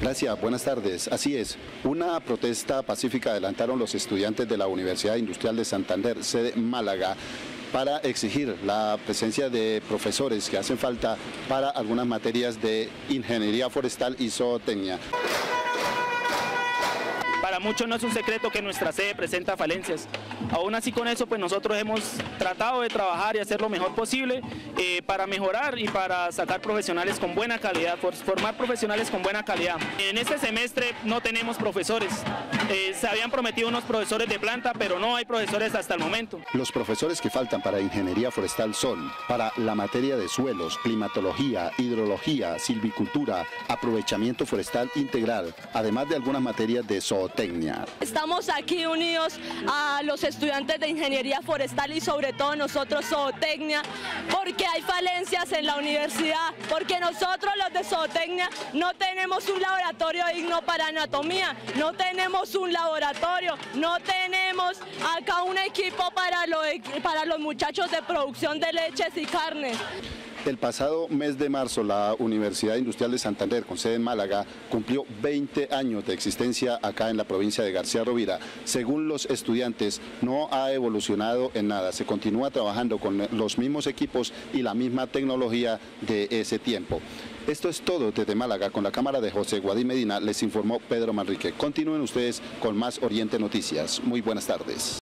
Gracias, buenas tardes. Así es, una protesta pacífica adelantaron los estudiantes de la Universidad Industrial de Santander, sede Málaga, para exigir la presencia de profesores que hacen falta para algunas materias de ingeniería forestal y zootecnia. Para muchos no es un secreto que nuestra sede presenta falencias. Aún así con eso, pues nosotros hemos tratado de trabajar y hacer lo mejor posible eh, para mejorar y para sacar profesionales con buena calidad, formar profesionales con buena calidad. En este semestre no tenemos profesores. Eh, se habían prometido unos profesores de planta, pero no hay profesores hasta el momento. Los profesores que faltan para ingeniería forestal son para la materia de suelos, climatología, hidrología, silvicultura, aprovechamiento forestal integral, además de algunas materias de zootecnia. Estamos aquí unidos a los estudiantes de ingeniería forestal y sobre todo nosotros zootecnia, porque hay falencias en la universidad, porque nosotros los de zootecnia no tenemos un laboratorio digno para anatomía, no tenemos un laboratorio, no tenemos acá un equipo para, los, para los muchachos de producción de leches y carnes. El pasado mes de marzo la Universidad Industrial de Santander, con sede en Málaga, cumplió 20 años de existencia acá en la provincia de García Rovira. Según los estudiantes, no ha evolucionado en nada. Se continúa trabajando con los mismos equipos y la misma tecnología de ese tiempo. Esto es todo desde Málaga. Con la cámara de José Guadí Medina les informó Pedro Manrique. Continúen ustedes con más Oriente Noticias. Muy buenas tardes.